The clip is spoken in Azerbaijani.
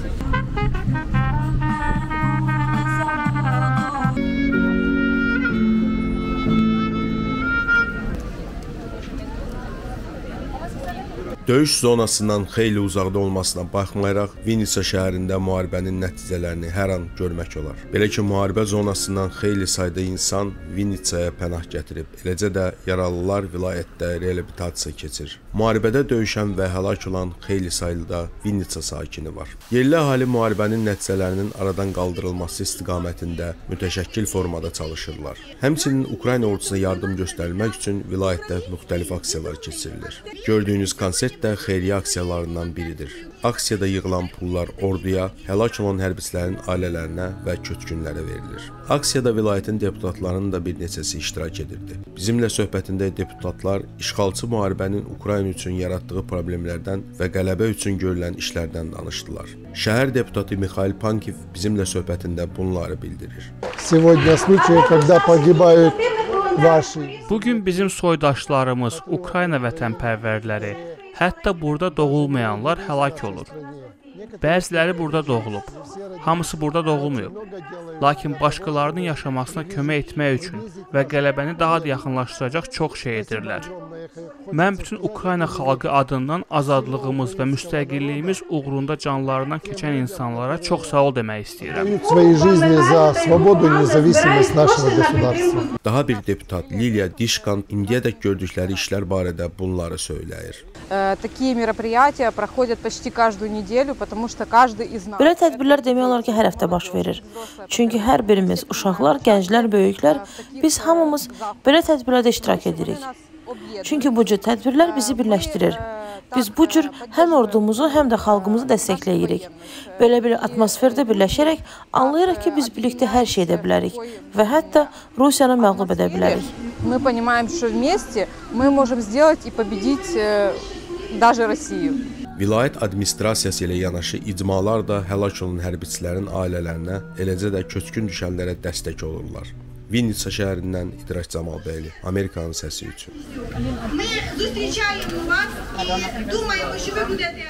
Thank you. Döyüş zonasından xeyli uzaqda olmasına baxmayaraq Vinitsa şəhərində müharibənin nəticələrini hər an görmək olar. Belə ki, müharibə zonasından xeyli sayda insan Vinitsaya pənah gətirib. Eləcə də yaralılar vilayətdə reabilitasiya keçir. Müharibədə döyüşən və həlak olan xeyli sayda Vinitsa sakini var. Yerli əhali müharibənin nəticələrinin aradan qaldırılması istiqamətində mütəşəkkil formada çalışırlar. Həmçinin Ukrayna ordusuna yardım göstərilmək üçün vilayətdə müxtəlif aksiyalar keçirilir. Gördüyünüz konsert də xeyriyyə aksiyalarından biridir. Aksiyada yığılan pullar orduya, həlak olan hərbiçilərin ailələrinə və köçkünlərə verilir. Aksiyada vilayətin deputatlarının da bir neçəsi iştirak edirdi. Bizimlə söhbətində deputatlar işğalçı müharibənin Ukrayna üçün yaratdığı problemlərdən və qələbə üçün görülən işlərdən danışdılar. Şəhər deputatı Mikhail Pankiv bizimlə söhbətində bunları bildirir. Сегодня случаи, когда погибают ваши Bu gün bizim soydaşlarımız, Ukrayna vətənpərvərləri, hətta burada doğulmayanlar həlak olur. Bəziləri burada doğulub. Hamısı burada doğulmayıb. Lakin başqalarının yaşamasına kömək etmək üçün və qələbəni daha da yaxınlaşdıracaq çox şey edirlər. Mən bütün Ukrayna xalqı adından azadlığımız və müstəqilliyimiz uğrunda canlarından keçən insanlara çox sağ ol demək istəyirəm. дают свои жизни за свободу и независимость нашего государства. Daha bir deputat Liliya Dişkan indiyədək gördükləri işlər barədə bunları söyləyir. Э, Такие мероприятия проходят почти каждую неделю, потому что каждый из нас... Belə tədbirlər demək olar ki, hər həftə baş verir. Çünki hər birimiz, uşaqlar, gənclər, böyüklər, biz hamımız belə tədbirlərdə iştirak edirik. Çünki bu cür tədbirlər bizi birləşdirir. Biz bu cür həm ordumuzu, həm də xalqımızı dəstəkləyirik. Belə bir atmosferdə birləşərək anlayırıq ki, biz birlikdə hər şey edə bilərik və hətta Rusiyanı məğlub edə bilərik. Мы понимаем, что вместе мы можем сделать и победить э, даже Россию. Vilayət administrasiyası ilə yanaşı icmalar da həlak olan hərbiçilərin ailələrinə, eləcə də köçkün düşənlərə dəstək olurlar. Vinitsa şəhərindən İdraç Camalbəyli, Amerikanın səsi üçün. Ми зустрічаємо вас і думаємо, що ви будете